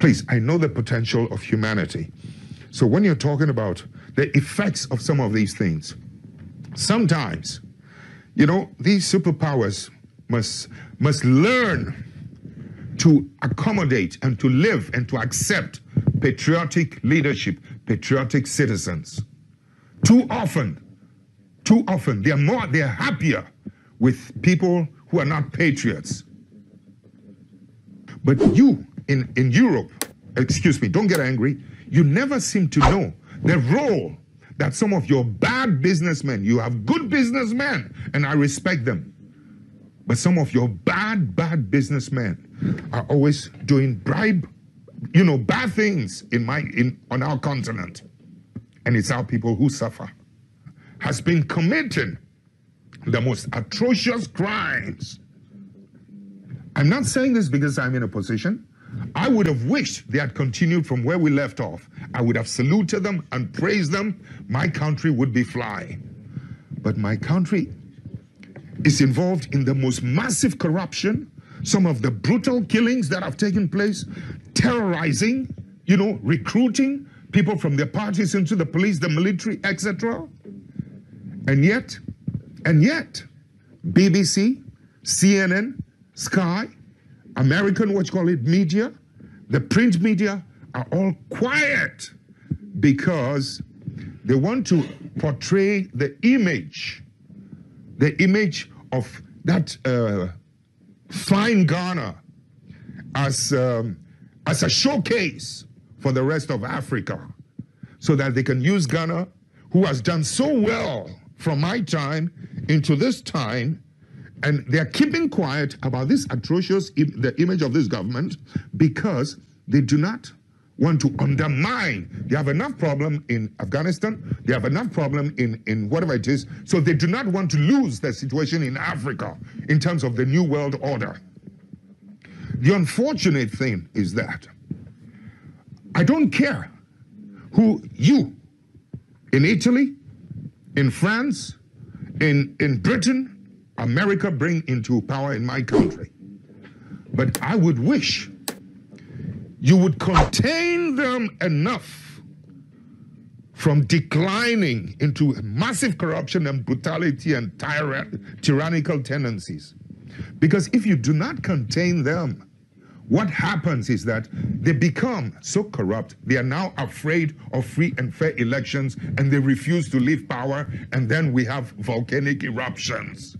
Please, I know the potential of humanity. So when you're talking about the effects of some of these things, sometimes, you know, these superpowers must must learn to accommodate and to live and to accept patriotic leadership, patriotic citizens. Too often, too often, they're more, they're happier with people who are not patriots. But you in, in Europe, excuse me, don't get angry, you never seem to know the role that some of your bad businessmen, you have good businessmen, and I respect them. But some of your bad, bad businessmen are always doing bribe, you know, bad things in my in on our continent. And it's our people who suffer. Has been committing the most atrocious crimes. I'm not saying this because I'm in a position. I would have wished they had continued from where we left off. I would have saluted them and praised them. My country would be flying. But my country is involved in the most massive corruption, some of the brutal killings that have taken place, terrorizing, you know, recruiting people from their parties into the police, the military, etc. And yet, and yet, BBC, CNN, Sky, American, what you call it, media, the print media are all quiet because they want to portray the image, the image of that uh, fine Ghana as, um, as a showcase for the rest of Africa so that they can use Ghana, who has done so well from my time into this time, and they're keeping quiet about this atrocious, the image of this government because they do not want to undermine. They have enough problem in Afghanistan. They have enough problem in, in whatever it is. So they do not want to lose the situation in Africa in terms of the new world order. The unfortunate thing is that I don't care who you in Italy, in France, in, in Britain, America bring into power in my country. But I would wish you would contain them enough from declining into massive corruption and brutality and tyrannical tendencies. Because if you do not contain them, what happens is that they become so corrupt, they are now afraid of free and fair elections and they refuse to leave power, and then we have volcanic eruptions.